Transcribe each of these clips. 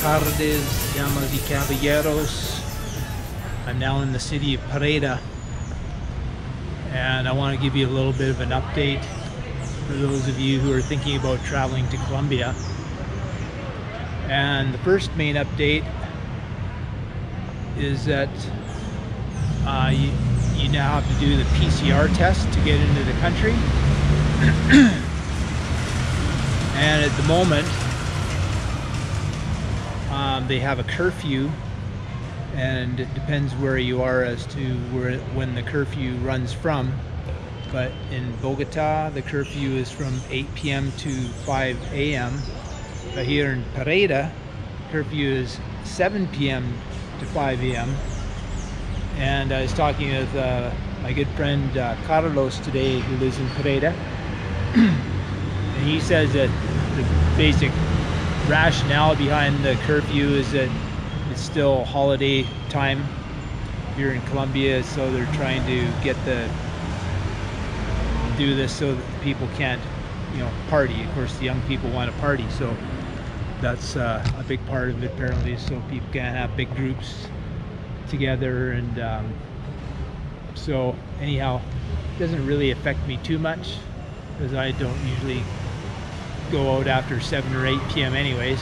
tardes, damas y caballeros. I'm now in the city of Pereira, and I want to give you a little bit of an update for those of you who are thinking about traveling to Colombia. And the first main update is that uh, you, you now have to do the PCR test to get into the country. and at the moment, um, they have a curfew, and it depends where you are as to where when the curfew runs from. But in Bogota, the curfew is from 8 p.m. to 5 a.m. But here in Pereira, curfew is 7 p.m. to 5 a.m. And I was talking with uh, my good friend uh, Carlos today, who lives in Pereira, and he says that the basic rationale behind the curfew is that it's still holiday time here in Colombia, so they're trying to get the do this so that people can't, you know, party. Of course, the young people want to party, so that's uh, a big part of it apparently. So people can't have big groups together, and um, so anyhow, it doesn't really affect me too much because I don't usually go out after 7 or 8 p.m. anyways.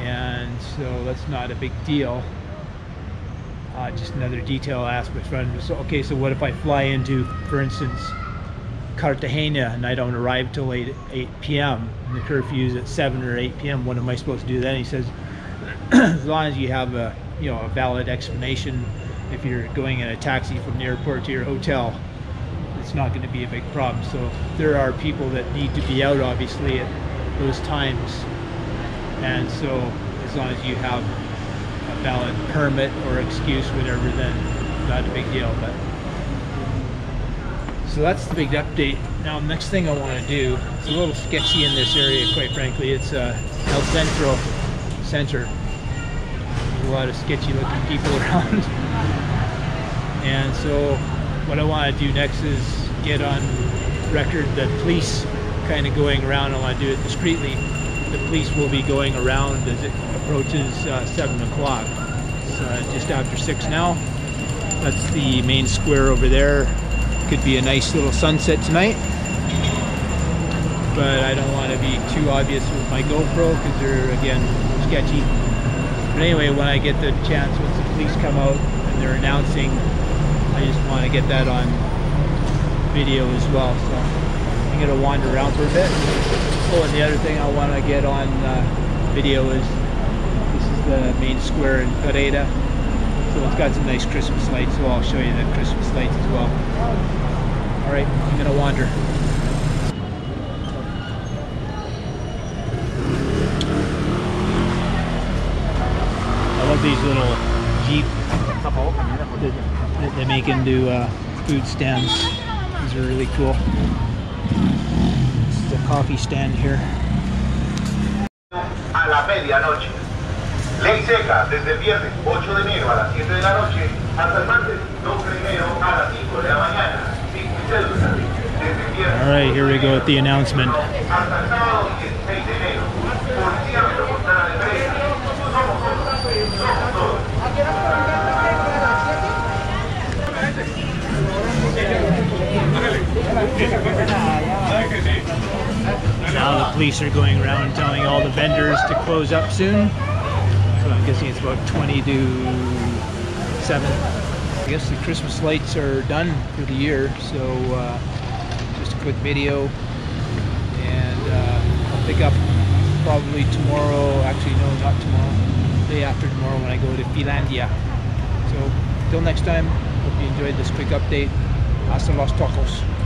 And so that's not a big deal. Uh, just another detail I asked my friend. So, okay, so what if I fly into, for instance, Cartagena and I don't arrive till 8, 8 p.m. and the curfew is at 7 or 8 p.m. What am I supposed to do then? He says, as long as you have a, you know, a valid explanation if you're going in a taxi from the airport to your hotel, it's not going to be a big problem. So there are people that need to be out obviously at those times, and so as long as you have a valid permit or excuse, whatever, then not a big deal. But so that's the big update. Now, next thing I want to do, it's a little sketchy in this area, quite frankly. It's uh, El Centro Center. There's a lot of sketchy looking people around. And so what I want to do next is get on record the police kind of going around. I want to do it discreetly. The police will be going around as it approaches uh, 7 o'clock. It's uh, just after 6 now. That's the main square over there. Could be a nice little sunset tonight. But I don't want to be too obvious with my GoPro because they're, again, sketchy. But anyway, when I get the chance, once the police come out and they're announcing I just want to get that on video as well. So I'm going to wander around for a bit. Oh, and the other thing I want to get on uh, video is this is the main square in Pereira. So it's got some nice Christmas lights, so I'll show you the Christmas lights as well. All right, I'm going to wander. I love these little Jeep that, they make into uh, food stands. These are really cool. This is a coffee stand here. a la medianoche. Ley seca desde el viernes 8 de enero a las 7 de la noche hasta el martes 2 de enero a las 5 de la mañana. Sin cédula. Desde el viernes All right, here we go with the announcement. Police are going around telling all the vendors to close up soon. So I'm guessing it's about 20 to 7. I guess the Christmas lights are done for the year, so uh, just a quick video. And uh, I'll pick up probably tomorrow, actually no, not tomorrow, day after tomorrow when I go to Finlandia. So till next time, hope you enjoyed this quick update. Hasta los tacos.